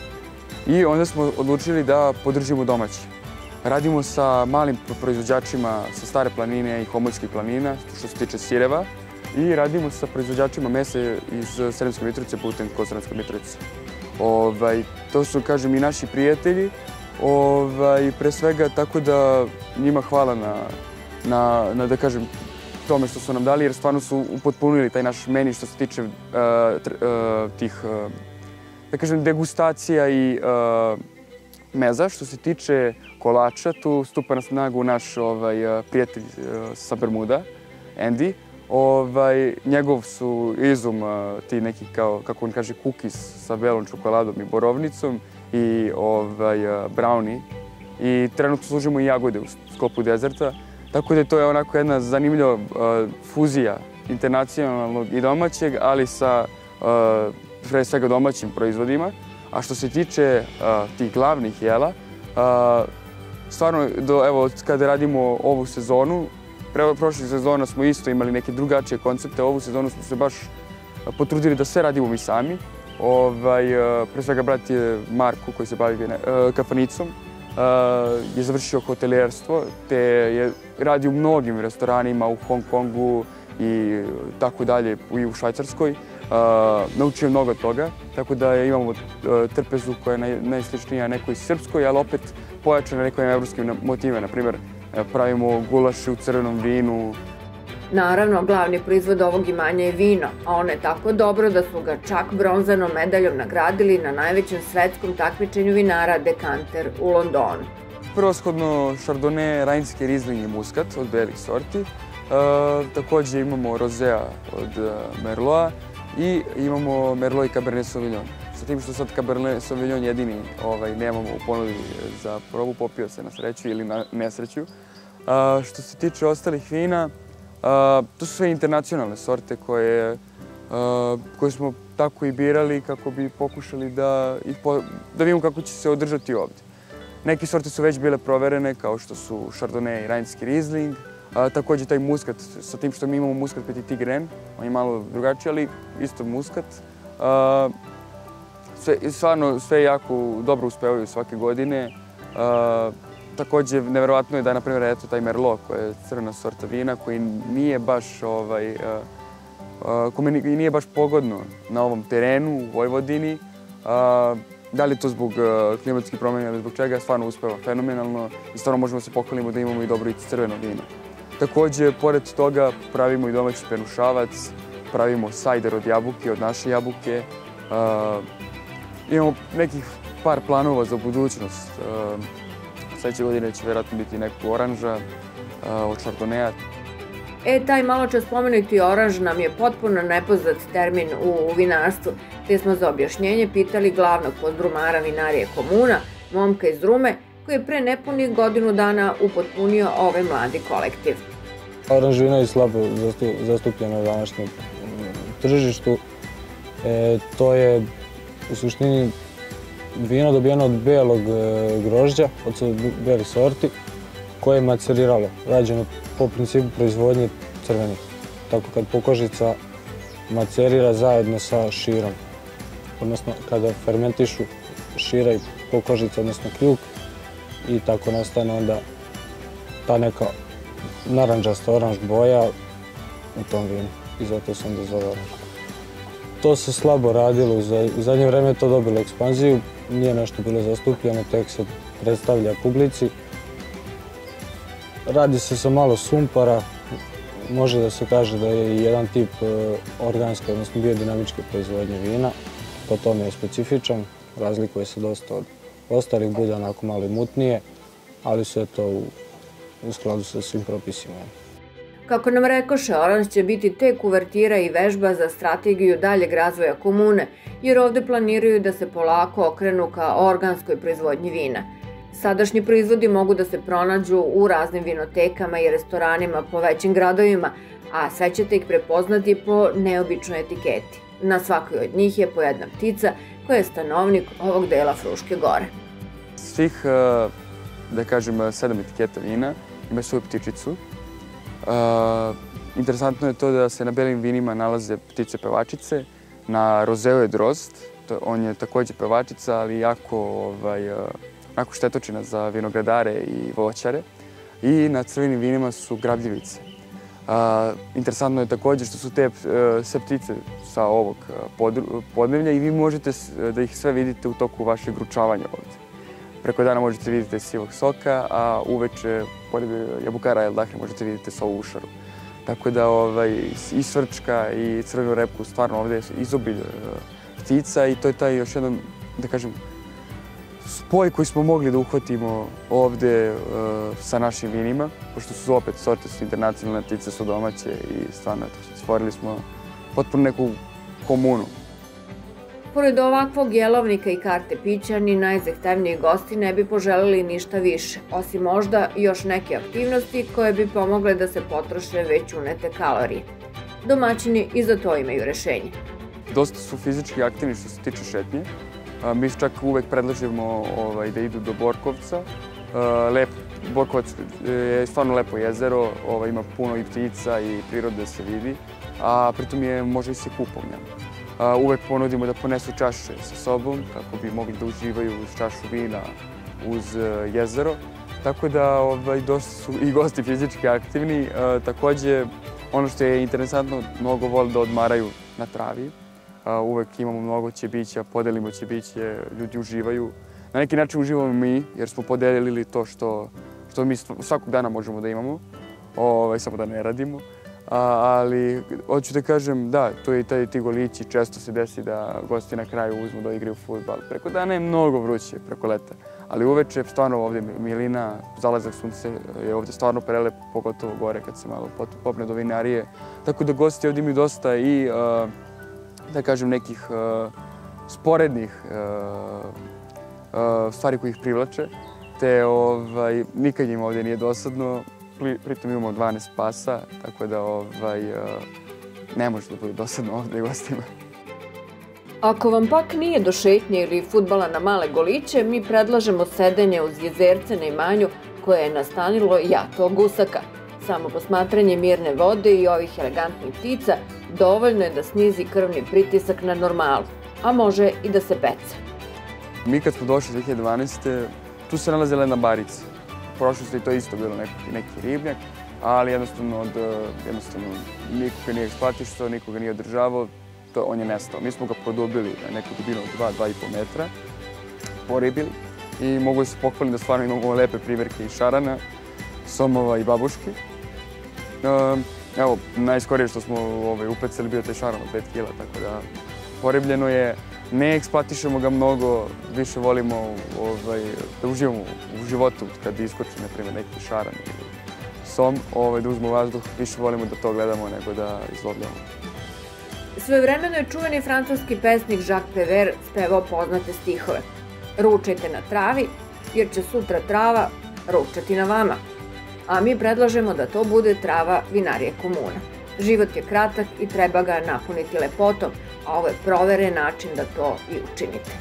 i onda smo odlučili da podržimo domaći. Radimo sa malim proizvođačima sa Stare planine i Homoljskih planina, što se tiče sireva. i radimo sa proizvođačima mesa iz Sremske Mitrovice putem Kosranske Mitrovice. Ovaj, to su, kažem, i naši prijatelji, ovaj, pre svega tako da njima hvala na, na, na da kažem, tome što su nam dali, jer stvarno su upotpunili taj naš meni što se tiče tr, uh, tih, uh, da kažem, degustacija i meza. Što se tiče kolača, tu stupa na snagu naš ovaj, prijatelj sa Bermuda, Andy. Ovaj, njegov su izum ti neki, kao, kako on kaže, kukis sa belom čokoladom i borovnicom i ovaj, brownie. I trenutno služimo i jagode u sklopu dezerta. Tako da to je onako jedna zanimljiva uh, fuzija internacionalnog i domaćeg, ali sa uh, pre svega domaćim proizvodima. A što se tiče uh, tih glavnih jela, stvarno, do, evo, kada radimo ovu sezonu, pre prošlih sezona smo isto imali neke drugačije koncepte, ovu sezonu smo se baš potrudili da sve radimo mi sami. Ovaj, pre svega brat je Marko koji se bavi kafanicom, je završio hotelijerstvo, te je radi u mnogim restoranima u Hong Kongu i tako dalje i u Švajcarskoj. Naučio mnogo toga, tako da imamo trpezu koja je naj, najsličnija nekoj srpskoj, ali opet pojačana nekim evropskim motive. Naprimer, pravimo gulaše u crvenom vinu, Naravno, glavni proizvod ovog imanja je vino, a ono je tako dobro da su ga čak bronzanom medaljom nagradili na najvećem svetskom takmičenju vinara Decanter u Londonu. Prvoshodno Chardonnay, Rajnski Riesling i Muskat od belih sorti. E, takođe imamo Rosea od e, Merloa i imamo Merlot i Cabernet Sauvignon. Sa tim što sad Cabernet Sauvignon jedini ovaj, nemamo u ponudi za probu, popio se na sreću ili na nesreću. E, što se tiče ostalih vina, to su sve internacionalne sorte koje, koje smo tako i birali kako bi pokušali da, da vidimo kako će se održati ovde. Neke sorte su već bile proverene, kao što su Chardonnay i Rajnski Riesling. A, takođe taj muskat, sa tim što mi imamo muskat Petit Tigren, on je malo drugačiji, ali isto muskat. A, stvarno sve jako dobro uspevaju svake godine. A, takođe, neverovatno je da, na primjer, eto, taj Merlot, koja je crna sorta vina, koji nije baš, ovaj, a, kome nije baš pogodno na ovom terenu u Vojvodini. Da li je to zbog uh, klimatskih promjena ili zbog čega, stvarno uspeva fenomenalno i stvarno možemo da se pohvalimo da imamo i dobro i crveno vino. Takođe, pored toga, pravimo i domaći penušavac, pravimo sajder od jabuke, od naše jabuke. Imamo nekih par planova za budućnost. Uh, sledeće godine će verovatno biti neko oranža uh, od Chardonnaya. E, taj malo čas spomenuti oranž nam je potpuno nepoznat termin u vinarstvu, te smo za objašnjenje pitali glavnog podbrumara vinarije komuna, momka iz Rume, koji je pre nepunih godinu dana upotpunio ovaj mladi kolektiv. Oranž vina je slabo zastupljena na današnjem tržištu. E, to je u suštini vino dobijeno od belog e, grožđa, od belih sorti, koje je maceriralo, rađeno po principu proizvodnje crvenih. Tako kad pokožica macerira zajedno sa širom, odnosno kada fermentišu šira i pokožica, odnosno kljuk, i tako nastane onda ta neka naranđasta oranž boja u tom vinu i zato se onda zove oranž. To se slabo radilo, u zadnje vreme to dobilo ekspanziju, nije nešto bilo zastupljeno, tek se predstavlja publici. Radi se sa malo sumpara, može da se kaže da je jedan tip e, organske, odnosno biodinamičke proizvodnje vina, po tome je specifičan, razlikuje se dosta od ostalih, bude onako malo mutnije, ali sve to u, u skladu sa svim propisima. Kako nam rekoše, Oranž će biti tek uvertira i vežba za strategiju daljeg razvoja komune, jer ovde planiraju da se polako okrenu ka organskoj proizvodnji vina – Sadašnji proizvodi mogu da se pronađu u raznim vinotekama i restoranima po većim gradovima, a sve ćete ih prepoznati po neobičnoj etiketi. Na svakoj od njih je po jedna ptica koja je stanovnik ovog dela Fruške gore. Svih, eh, da kažem, sedam etiketa vina ima svoju ptičicu. Interesantno je to da se na belim vinima nalaze ptice pevačice, na rozeu je drozd, on je takođe pevačica, ali jako ovaj, onako štetočina za vinogradare i voćare. I na crvenim vinima su grabljivice. A, interesantno je takođe što su te e, sve ptice sa ovog podnevlja i vi možete da ih sve vidite u toku vašeg ručavanja ovde. Preko dana možete vidjeti sivog soka, a uveče, pored jabukara eldahre, možete vidjeti sovu ušaru. Tako da ovaj, i svrčka i crvenu repku stvarno ovde je izobilj e, ptica i to je taj još jedan, da kažem, spoj koji smo mogli da uhvatimo ovde uh, sa našim vinima, pošto su opet sorte su internacionalne, ptice su domaće i stvarno stvorili smo potpuno neku komunu. Pored ovakvog jelovnika i karte pića, ni najzahtevniji gosti ne bi poželeli ništa više, osim možda još neke aktivnosti koje bi pomogle da se potroše već unete kalorije. Domaćini i za to imaju rešenje. Dosta su fizički aktivni što se tiče šetnje, Mi čak uvek predlažemo ovaj, da idu do Borkovca. Lep, Borkovac je stvarno lepo jezero, ovaj, ima puno i ptica i prirode se vidi, a pritom je može i se kupovnja. Uvek ponudimo da ponesu čaše sa sobom kako bi mogli da uživaju uz čašu vina uz e, jezero. Tako da ovaj, dosta su i gosti fizički aktivni. Takođe, ono što je interesantno, mnogo vole da odmaraju na travi uvek imamo mnogo ćebića, podelimo ćebiće, ljudi uživaju. Na neki način uživamo mi, jer smo podelili to što, što mi svakog dana možemo da imamo, ovaj, samo da ne radimo. A, ali, hoću da kažem, da, to je i taj ti golići, često se desi da gosti na kraju uzmu da igraju futbal. Preko dana je mnogo vruće, preko leta. Ali uveče, stvarno ovde milina, zalazak sunce je ovde stvarno prelep, pogotovo gore kad se malo popne do vinarije. Tako da gosti ovde imaju dosta i uh, da kažem, nekih uh, sporednih uh, stvari koji ih privlače, te ovaj, nikad im ovdje nije dosadno, pritom imamo 12 pasa, tako da ovaj, uh, ne može da bude dosadno ovdje gostima. Ako vam pak nije do šetnje ili futbala na male goliće, mi predlažemo sedenje uz jezerce na imanju koje je nastanilo jato gusaka. Samo posmatranje mirne vode i ovih elegantnih ptica dovoljno je da snizi krvni pritisak na normalu, a može i da se peca. Mi kad smo došli 2012. tu se nalazila jedna barica. Prošlosti to isto bilo neki, neki ribnjak, ali jednostavno, od, jednostavno nikoga nije eksploatištao, nikoga nije održavao, to, on je nestao. Mi smo ga produbili na neku dubinu od 2-2,5 metra, poribili i mogu se pohvaliti da stvarno imamo lepe primjerke i šarana, somova i babuški. Evo, najskorije što smo ovaj, upecali bio taj šaran od 5 kila, tako da poribljeno je, ne eksploatišemo ga mnogo, više volimo ovaj, da uživamo u životu kad iskoči, na primjer, neki šaran ili som, ovaj, da uzmemo vazduh, više volimo da to gledamo nego da izlovljamo. Svojevremeno je čuveni francuski pesnik Jacques Prévert spevao poznate stihove. Ručajte na travi, jer će sutra trava ručati na vama a mi predlažemo da to bude trava vinarije komuna. Život je kratak i treba ga napuniti lepotom, ovo je proveren način da to i učinite.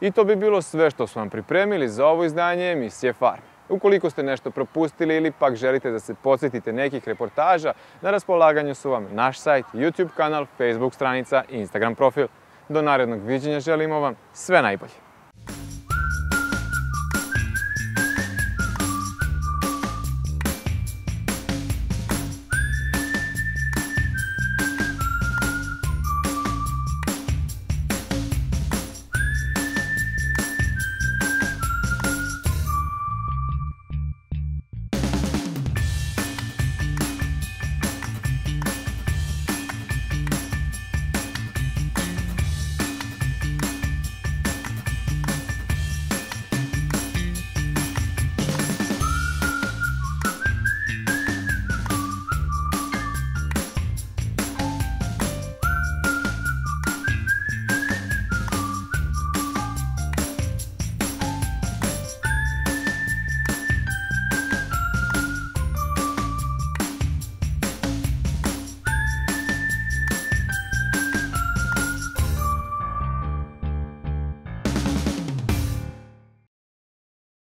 I to bi bilo sve što smo vam pripremili za ovo izdanje emisije Farm. Ukoliko ste nešto propustili ili pak želite da se podsjetite nekih reportaža, na raspolaganju su vam naš sajt, YouTube kanal, Facebook stranica i Instagram profil. Do narednog viđenja želimo vam sve najbolje.